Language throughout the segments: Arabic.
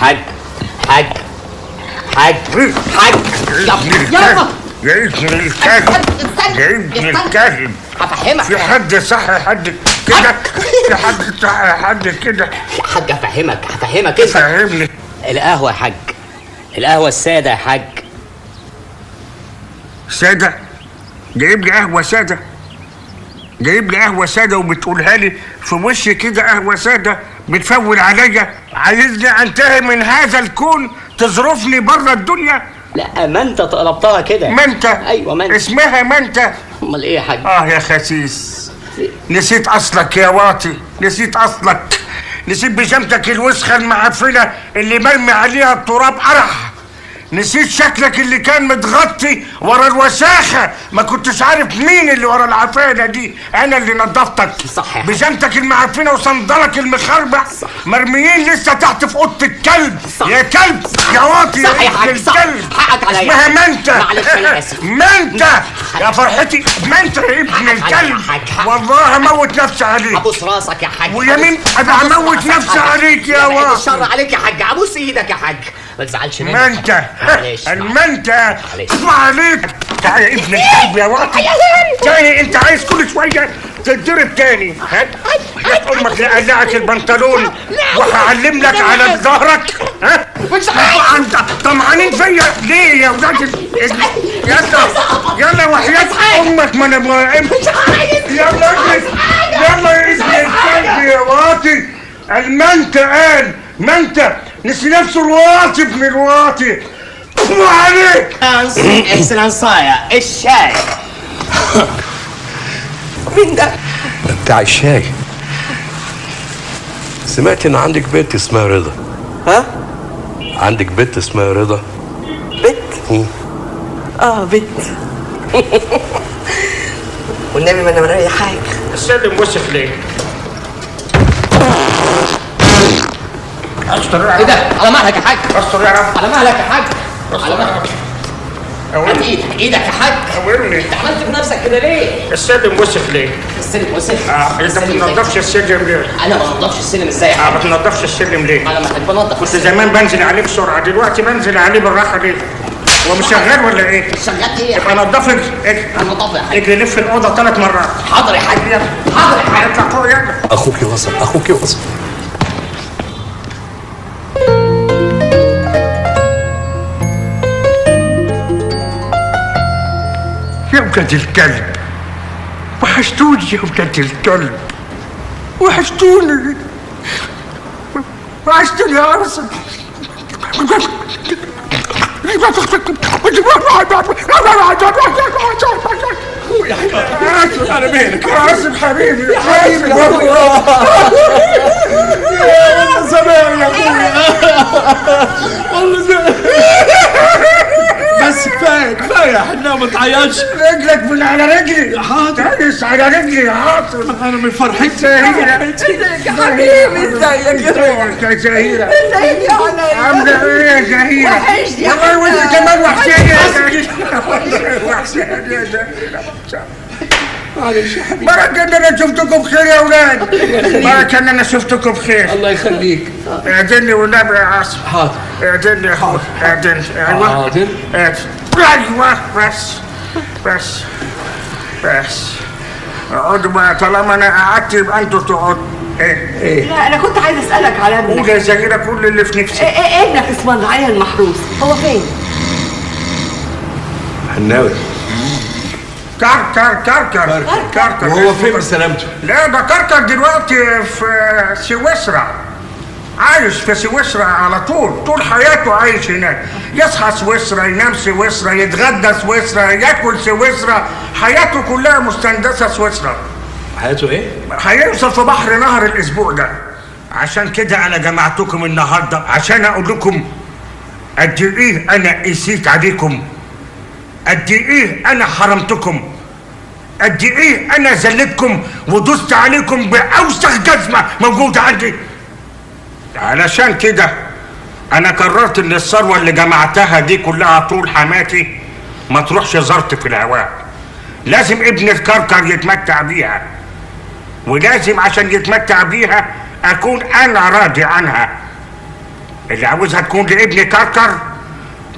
حاج حاج حاج حاج يلا. يا ابن الكلب يا ابن الكلب هفهمك. في حد صح حد كده؟ في حد صح حد كده؟ يا حاج هفهمك هفهمك. انت فهمني. القهوة يا حاج. القهوة السادة يا حاج. سادة؟ جايب لي قهوة سادة. جايب لي قهوة سادة وبتقولها لي في وشي كده قهوة سادة. بتفول عليا عايزني انتهي من هذا الكون تظرفني بره الدنيا؟ لا ما أنت طلبتها كده. ما أنت؟ أيوه ما أنت. اسمها ما أنت؟ أمال إيه يا حاج؟ آه يا خسيس. نسيت أصلك يا واطي نسيت أصلك. نسيت بجامتك الوسخة المعفنة اللي مرمي عليها التراب قرح نسيت شكلك اللي كان متغطي ورا الوساخة ما كنتش عارف مين اللي ورا العفانة دي أنا اللي نظفتك صح. بجامتك المعفنة وصندلك المخربع مرميين لسه تحت في أوضة الكلب صح. يا كلب يا واطي صح يا ابن صح. الكلب حقك عليا. اسمها منت معلش أنا آسف. يا فرحتي منت يا ابن الكلب. والله هموت نفسي عليك أبوس راسك يا حاج ويمين أنا أبوس هموت نفسي. عليك يا واطي. الشر عليك يا حاج أبوس إيدك يا حاج ما تزعلش مني. معلش المنت معلش. اسمع عليك. تعالى يا ابن الكلب يا واطي تاني انت عايز كل شوية تتضرب تاني. هات هات أمك لقلعك البنطلون. وهعلم لك على ظهرك. ها؟ انت طمعانين فيا. ليه يا ولاد يلا. يلا وحياة أمك ما أنا يلا اجلس يلا يا ابن الكلب يا واطي المنت قال منت نسي نفسه الواطي ابن الواطي وعليك اكسلنسايا الشاي. مين ده؟ بتاع الشاي سمعت إن عندك بنت اسمها رضا. ها؟ عندك بنت اسمها رضا؟ بنت. آه بنت. والنبي ما أنا مريحاك السلم وسخ ليه؟ استر إيه ده؟ على مهلك يا حاج استر يا رب على مهلك يا حاج على مهلك هات إيدك إيدك يا حاج أولي أنت عملت في نفسك كده ليه؟ السلم وسخ ليه؟ السلم وسخ آه انت ما بتنضفش السلم ليه؟ أنا ما بنضفش السلم إزاي آه؟ ما بتنضفش السلم ليه؟ أنا محتاج بنضف كنت. زمان بنزل عليه بسرعة دلوقتي بنزل عليه بالراحة ليه؟ هو مش شغال ولا إيه؟ شغلت إيه يا يبقى؟ نضف اجري أنا نضف يا حاج إجري لف الأوضة ثلاث مرات حاضر يا حاج حاضر يا حاج اطلع فوق يلا أخوك وصل أخوك وصل يا ولاد الكلب وحشتوني يا ولاد الكلب وحشتوني. وحشتوني يا أرسل على مهلك عاصم حبيبي حبيبي زمان يا اخويا والله زمان كفايه كفايه إحنا ما تعيطش رجلك من على رجلي. حاضر. تعيش على رجلي؟ يا عاصم أنا من فرحتي. ازيك يا حبيبي ازيك يا زهيرة. ازيك يا علي عاملة إيه يا زهيرة؟ وحشني يا والله وانت حبيبي. كمان وحشاني يا زهيرة. وحشاني يا زهيرة. معلش يا حبيبي. بركة ان أنا شفتكم بخير يا أولاد. بركة ان أنا شفتكم بخير. الله يخليك. اعدلني والنبي يا عاصم حاضر اعدلني يا أخوي اعدلني أيوه. حاضر. أيوه بس بس بس اقعدوا بقى طالما أنا قعدت يبقى أنتوا تقعدوا. إيه إيه. لا أنا كنت عايز أسألك على ابنك قول يا زهيرة كل اللي في إيه- نفسي إيه ابنك اسمه؟ العيا المحروس. هو فين؟ حناوي. كركر كركر كركر وهو فين؟ بسلامته. لا ده كركر دلوقتي في سويسرا. عايش في سويسرا على طول طول حياته عايش هناك. يصحى سويسرا ينام سويسرا يتغدى سويسرا ياكل سويسرا. حياته كلها مستندسة سويسرا. حياته إيه؟ هيوصل في بحر نهر الأسبوع ده. عشان كده أنا جمعتكم النهارده عشان أقول لكم قد إيه أنا قسيت عليكم. قد إيه أنا حرمتكم. قد إيه أنا ذلتكم ودست عليكم بأوسخ جزمة موجودة عندي. علشان كده أنا قررت إن الثروة اللي جمعتها دي كلها طول حماتي ما تروحش زرت في الهواء. لازم ابن الكركر يتمتع بيها ولازم عشان يتمتع بيها أكون أنا راضي عنها. اللي عاوزها تكون لابني كركر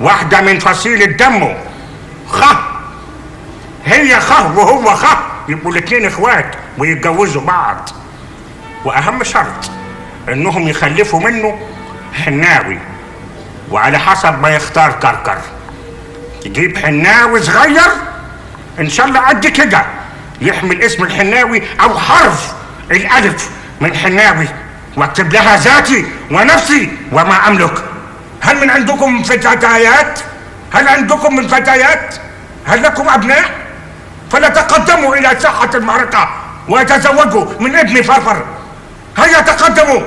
واحدة من فصيلة دمه خ! هي خ وهو خ يبقوا الاتنين إخوات ويتجوزوا بعض. وأهم شرط انهم يخلفوا منه حناوي. وعلى حسب ما يختار كركر. يجيب حناوي صغير إن شاء الله قد كده يحمل اسم الحناوي أو حرف الألف من حناوي واكتب لها ذاتي ونفسي وما أملك. هل من عندكم فتيات؟ هل عندكم من فتيات؟ هل لكم أبناء؟ فلا تقدموا إلى ساحة المعركة وتزوجوا من ابن فرفر. هيا تقدموا.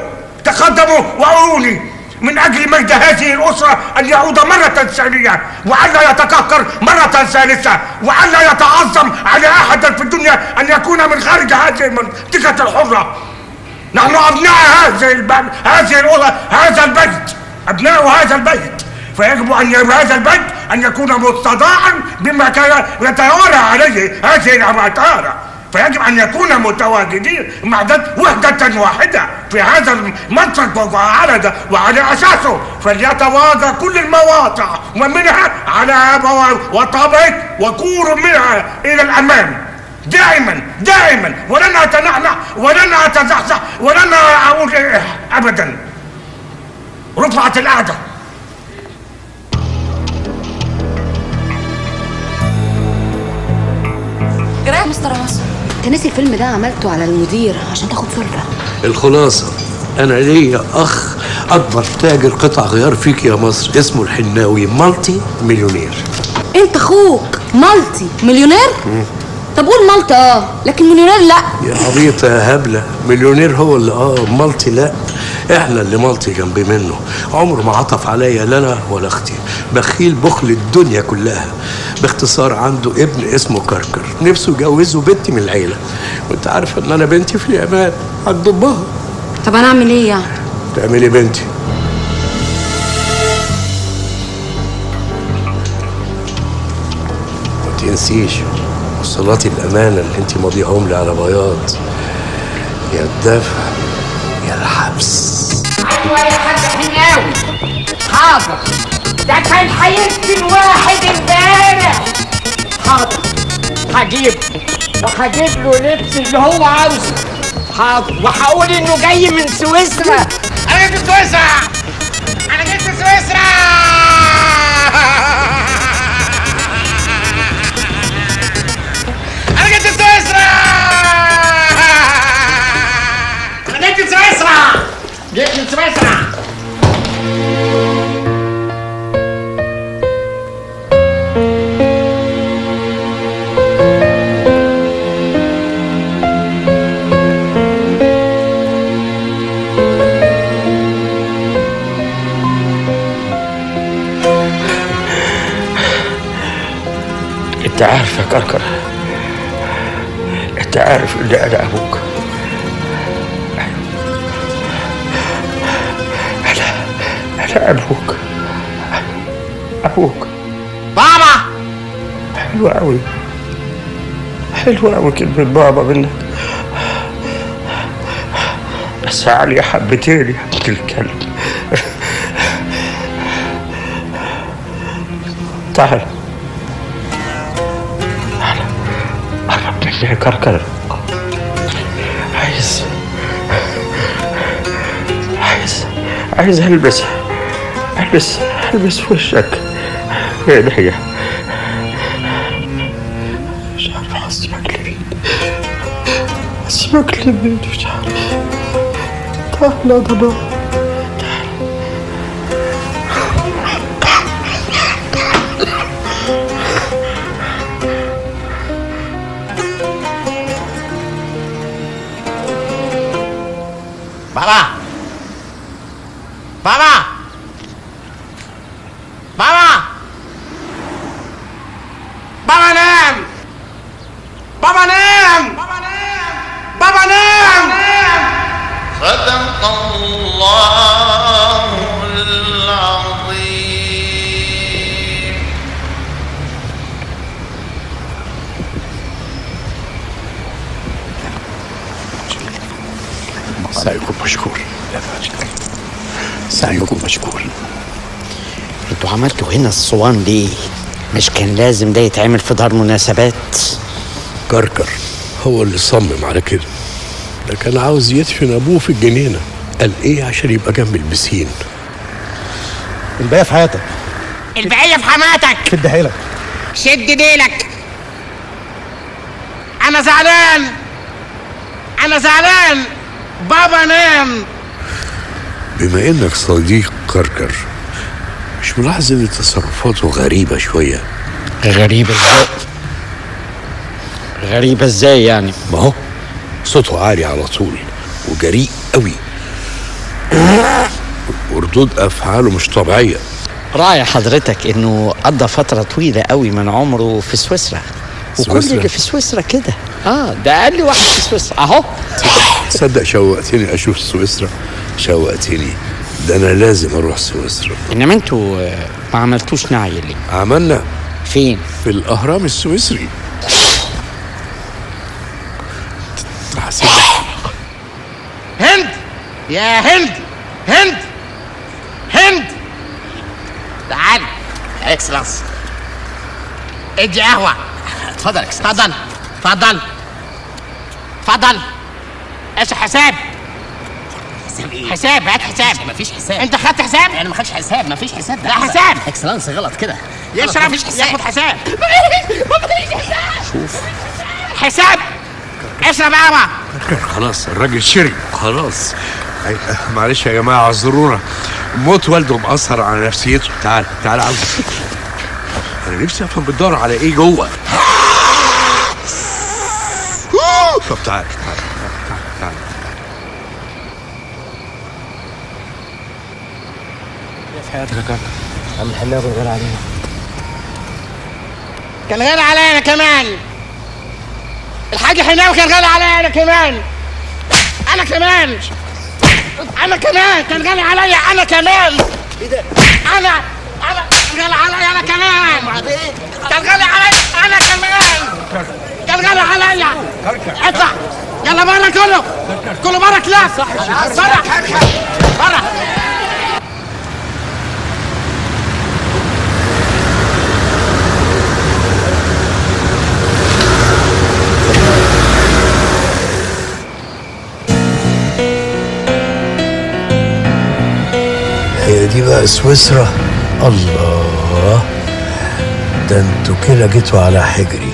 تقدموا وأروني من أجل مجد هذه الأسرة أن يعود مرة ثانية والا يتكهكر مرة ثالثة والا يتعظم على أحد في الدنيا أن يكون من خارج هذه المنطقة الحرة. نحن أبناء هذه البلد هذه الأسرة هذا البيت أبناء هذا البيت. فيجب أن هذا البيت أن يكون مستضاعا بما كان يتوارى عليه هذه الامطار فيجب أن يكون متواجدين مع ذات وحدة واحدة في هذا المنطق وعلى وعلى أساسه. فليتواجد كل المواقع ومنها على وطابق وكور منها إلى الأمام. دائما دائما ولن اتنحنح ولن اتزحزح ولن أقول إيه ابدا. رفعت القعده جراح مستر عاصم. انت ناسي الفيلم ده عملته على المدير عشان تاخد سلطه الخلاصة أنا ليا أخ أكبر تاجر قطع غيار فيك يا مصر اسمه الحناوي مالتي مليونير. انت أخوك multi مليونير؟ طب قول multi آه لكن مليونير لا. يا عبيطة يا هبلة. مليونير هو اللي آه multi لا. إحنا اللي multi جنبي منه. عمره ما عطف عليا لا أنا ولا أختي. بخيل بخل الدنيا كلها. باختصار عنده ابن اسمه كركر. نفسه يجوزه بنتي من العيلة. وأنت عارفة إن أنا بنتي في اليابان عند أمها. طب أنا أعمل إيه يعني؟ تعملي بنتي؟ ما تنسيش. وصلاتي الأمانة اللي انت ماضيهم لي على بياض. يا الدفع يا الحبس. أيوه يا حاج حناوي حاضر. ده كان هيقتل واحد امبارح. حاضر. هجيب وهجيب له لبس اللي هو عاوزه. حاضر. وهقول إنه جاي من سويسرا. أنا جيت سويسرا. أنا جيت سويسرا. انت عارف يا كركر؟ انت عارف ان أنا أبوك. أنا أبوك. أبوك. بابا! حلوة أوي. حلوة أوي كلمة بابا منك. بس علي حبتين يا ابن الكلب. تعال. تعال قرب مني كركر. عايز. عايز. عايز ألبس. البس البس وشك. يا دحية مش عارف اسمك لمين اسمك لمين مش عارف تعال يا ضباب بابا بابا أنتوا عملتوا هنا الصوان ليه؟ مش كان لازم ده يتعمل في دار مناسبات؟ كركر هو اللي صمم على كده. ده كان عاوز يدفن أبوه في الجنينة. قال إيه عشان يبقى جنب البسين؟ الباقي في حياتك. البقية في حماتك. شد حيلك. شد ديلك. أنا زعلان. أنا زعلان. بابا نام. بما إنك صديق كركر مش ملاحظ إن تصرفاته غريبة شوية. غريبة إزاي؟ غريبة إزاي يعني؟ ما هو صوته عالي على طول وجريء قوي. وردود أفعاله مش طبيعية. راعي حضرتك إنه قضى فترة طويلة قوي من عمره في سويسرا. وكل؟ اللي في سويسرا كده. آه ده أقل واحد في سويسرا. أهو. تصدق شوقتني أشوف سويسرا. شوقتني. ده أنا لازم أروح سويسرا. إنما أنتوا آه، ما عملتوش نعي ليه؟ عملنا. فين؟ في الأهرام السويسري. هند! يا هند! هند! هند! تعال. اكسلنس ادي قهوة. اتفضل. اتفضل. اتفضل. اتفضل. إيش حساب إيه؟ حساب هات حساب. مفيش حساب. أنت خدت حساب؟ أنا ما خدش حساب مفيش حساب. لا حساب. اكسلانس غلط كده. يشرب مفيش حساب. ياخد حساب. شوف. حساب. اشرب قهوة خلاص الراجل شرب خلاص. معلش يا جماعة اعذرونا. موت والده مأثر على نفسيته. تعال تعال عاوز أنا نفسي أفهم بتدور على إيه جوه. طب تعال تعال كاكا عم الحلاوه غير علينا كان غالي عليا أنا كمان. الحاج حناوي كان غالي عليا أنا كمان. أنا كمان. أنا كمان. كان غالي عليا. أنا كمان. إيه ده أنا أنا كان غالي عليا. أنا كمان. كان غالي عليا. أنا كمان. كان غالي عليا. اطلع يلا بره كله. كله بره كلاس بره بره سويسرا. الله. ده أنتوا كده جيتوا على حجري.